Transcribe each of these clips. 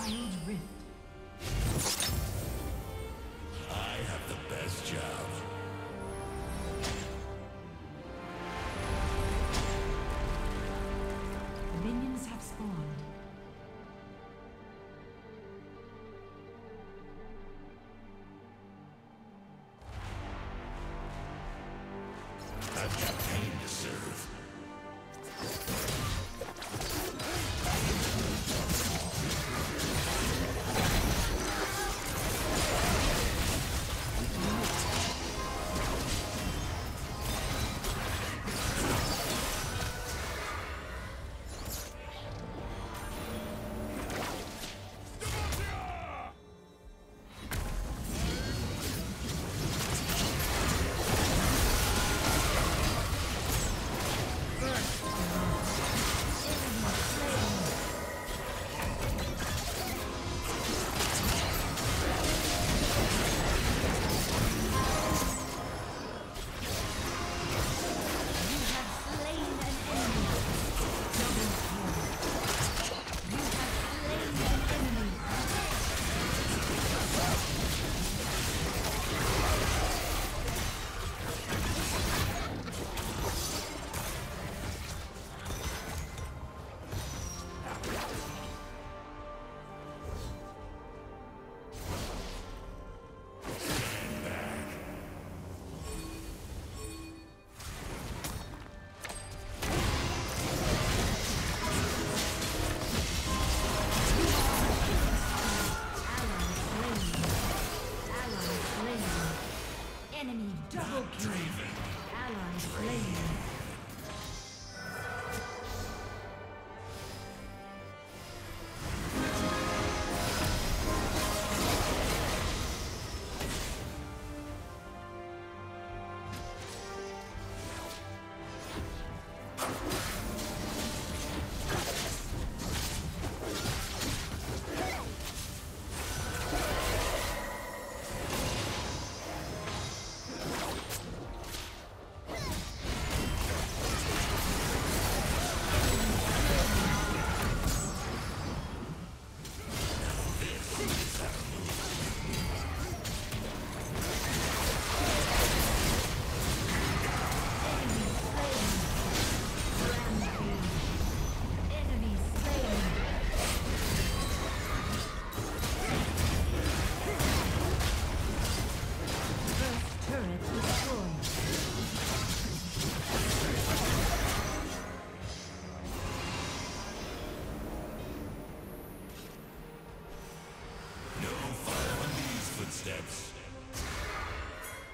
Wild Rift.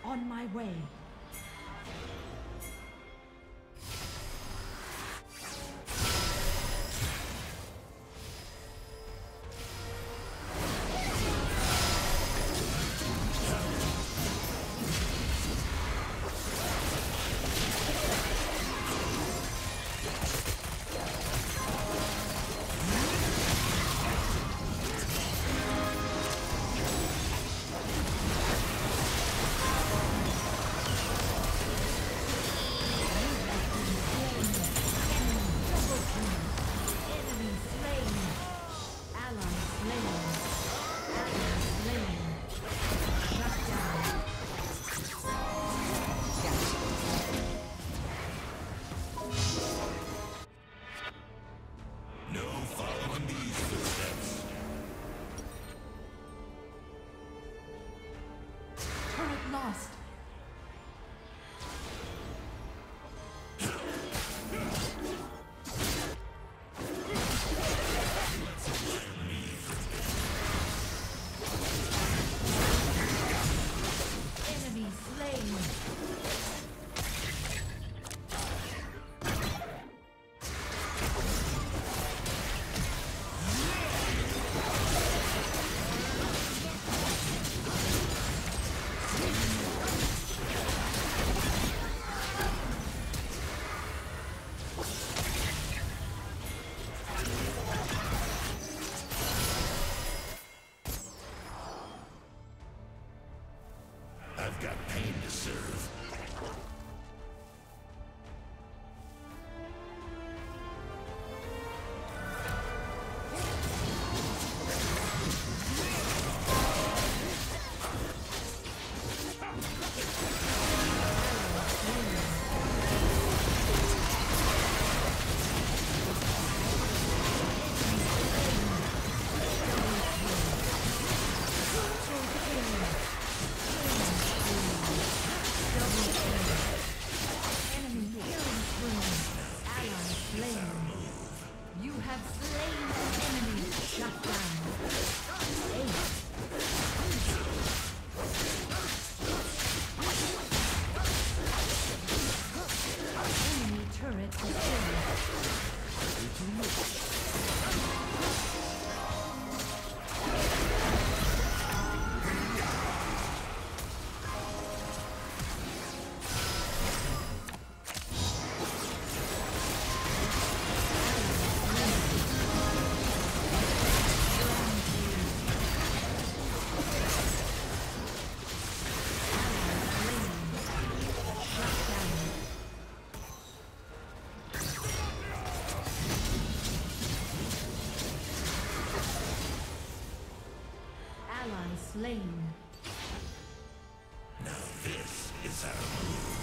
On my way. lost. Enemy slain. You have slain an enemy. Shut down. Eight. Enemy turret destroyed. Slain. Now this is our move.